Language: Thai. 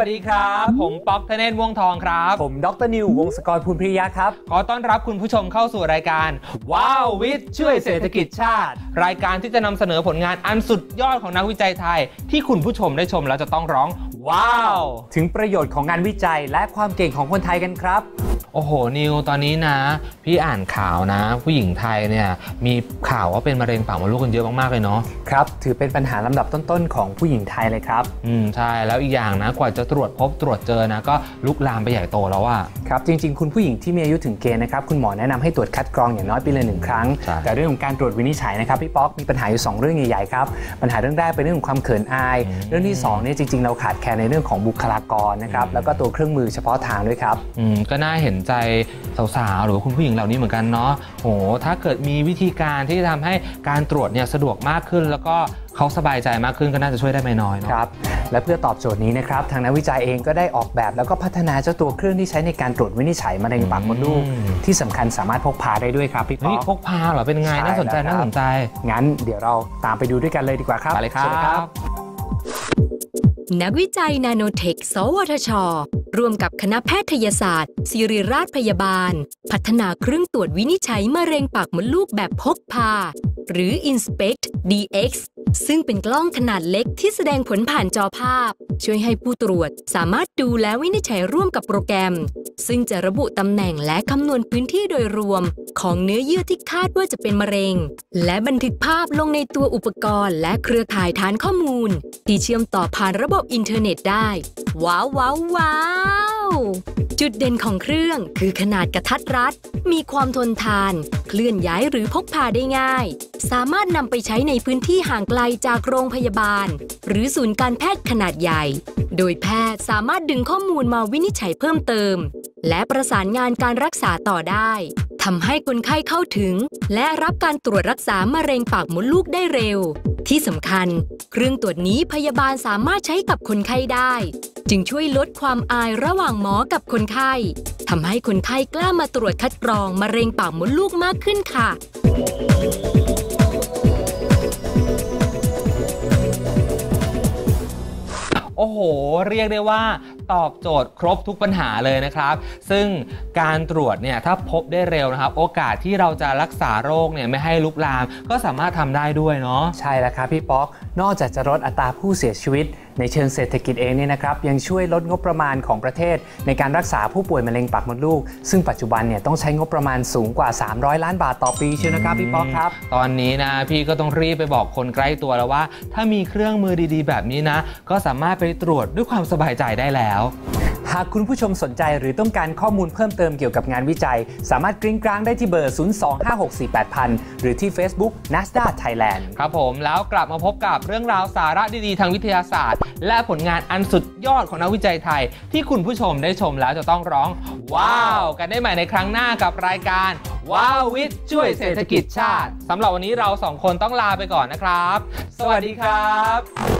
วัสดีครับ ผมป๊อกธเนศม่วงทองครับ ผมดรนิววงศกรภูลพิริยะครับ ขอต้อนรับคุณผู้ชมเข้าสู่รายการ ว้าววิทย์ช่วยเศรษฐกิจชาติ รายการที่จะนำเสนอผลงานอันสุดยอดของนักวิจัยไทย ที่คุณผู้ชมได้ชมแล้วจะต้องร้อง ว้าว ถึงประโยชน์ของงานวิจัยและความเก่งของคนไทยกันครับ โอ้โห นิว ตอนนี้นะ พี่อ่านข่าวนะ ผู้หญิงไทยเนี่ยมีข่าวว่าเป็นมะเร็งปากมดลูกกันเยอะมาก ๆ เลยเนาะ ครับ ถือเป็นปัญหาลำดับต้น ๆ ของผู้หญิงไทยเลยครับ อืม ใช่ แล้วอีกอย่างนะ กว่าจะตรวจพบตรวจเจอนะ ก็ลุกลามไปใหญ่โตแล้วอะครับ จริง ๆ คุณผู้หญิงที่มีอายุถึงเกณฑ์นะครับ คุณหมอแนะนำให้ตรวจคัดกรองอย่างน้อยปีละหนึ่งครั้งใช่แต่เรื่องของการตรวจวินิจฉัยนะครับ พี่ป๊อก มีปัญหาอยู่สองเรื่องใหญ่ๆ ครับ ปัญหาเรื่องแรกเป็นเรื่องของความเขินอาย เรื่องที่สองเนี่ยจริง ๆ เราขาดแคลนในเรื่องของบุคลากรนะครับ แล้วก็ตัวเครื่องมือเฉพาะทางด้วยครับ อืม ก็น่าเห็นใจสาวๆหรือว่าคุณผู้หญิงเหล่านี้เหมือนกันเนาะโหถ้าเกิดมีวิธีการที่จะทำให้การตรวจเนี่ยสะดวกมากขึ้น แล้วก็เขาสบายใจมากขึ้นก็น่าจะช่วยได้ไม่น้อยเนาะ ครับและเพื่อตอบโจทย์นี้นะครับทางนักวิจัยเองก็ได้ออกแบบแล้วก็พัฒนาเจ้าตัวเครื่องที่ใช้ในการตรวจวินิจฉัยมะเร็งปากมดลูกอืม ที่สำคัญสามารถพกพาได้ด้วยครับพี่ป๊เฮ้ยอกพกพาเหรอเป็นไงใช่น่าสนใจแล้วครับ น่าสนใจ งั้นเดี๋ยวเราตามไปดูด้วยกันเลยดีกว่าครับไปเลยครัชิญ บ นักวิจัยนาโนเทค สวทช ร่วมกับคณะแพทยศาสตร์ ศิริราชพยาบาล พัฒนาเครื่องตรวจวินิจฉัยมะเร็งปากมดลูกแบบพกพา หรือ Inspect DX ซึ่งเป็นกล้องขนาดเล็กที่แสดงผลผ่านจอภาพ ช่วยให้ผู้ตรวจสามารถดูและวินิจฉัยร่วมกับโปรแกรม ซึ่งจะระบุตำแหน่งและคำนวณพื้นที่โดยรวม ของเนื้อเยื่อที่คาดว่าจะเป็นมะเร็ง และบันทึกภาพลงในตัวอุปกรณ์ และเครือข่ายฐานข้อมูล ที่เชื่อมต่อผ่านระบบอินเทอร์เน็ตได้ ว้าวว้าวว้าวจุดเด่นของเครื่องคือขนาดกระทัดรัด มีความทนทาน เคลื่อนย้ายหรือพกพาได้ง่าย สามารถนำไปใช้ในพื้นที่ห่างไกลจากโรงพยาบาล หรือศูนย์การแพทย์ขนาดใหญ่ โดยแพทย์สามารถดึงข้อมูลมาวินิจฉัยเพิ่มเติม และประสานงานการรักษาต่อได้ทำให้คนไข้เข้าถึง และรับการตรวจรักษามะเร็งปากมดลูกได้เร็ว ที่สำคัญ เครื่องตรวจนี้พยาบาลสามารถใช้กับคนไข้ได้ จึงช่วยลดความอายระหว่างหมอกับคนไข้ทำให้คนไข้กล้ามาตรวจคัดกรองมะเร็งปากมดลูกมากขึ้นค่ะ โอ้โห เรียกได้ว่า ตอบโจทย์ครบทุกปัญหาเลยนะครับ ซึ่งการตรวจเนี่ยถ้าพบได้เร็วนะครับ โอกาสที่เราจะรักษาโรคเนี่ยไม่ให้ลุกลาม ก็สามารถทำได้ด้วยเนาะใช่แล้วครับพี่ป๊อก นอกจากจะลดอัตราผู้เสียชีวิต ในเชิงเศรษฐกิจเองเนี่ยนะครับยังช่วยลดงบประมาณของประเทศ ในการรักษาผู้ป่วยมะเร็งปากมดลูก ซึ่งปัจจุบันเนี่ยต้องใช้งบประมาณสูงกว่า 300 ล้านบาทต่อปีเชียวนะครับพี่ป๊อกครับ ตอนนี้นะพี่ก็ต้องรีบไปบอกคนใกล้ตัวแล้วว่า ถ้ามีเครื่องมือดีๆ แบบนี้นะ ก็สามารถไปตรวจด้วยความสบายใจได้แล้วหากคุณผู้ชมสนใจหรือต้องการข้อมูลเพิ่มเติมเกี่ยวกับงานวิจัย สามารถกริ้งกลางได้ที่เบอร์ 025648000 หรือที่ Facebook NASDA Thailand ครับผมแล้วกลับมาพบกับเรื่องราวสาระดีๆ ทางวิทยาศาสตร์ และผลงานอันสุดยอดของนักวิจัยไทย ที่คุณผู้ชมได้ชมแล้วจะต้องร้อง ว้าว กันได้ใหม่ในครั้งหน้ากับรายการว้าววิทย์ช่วยเศรษฐกิจชาติสำหรับวันนี้เราสองคนต้องลาไปก่อนนะครับ สวัสดีครับ